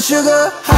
sugar. high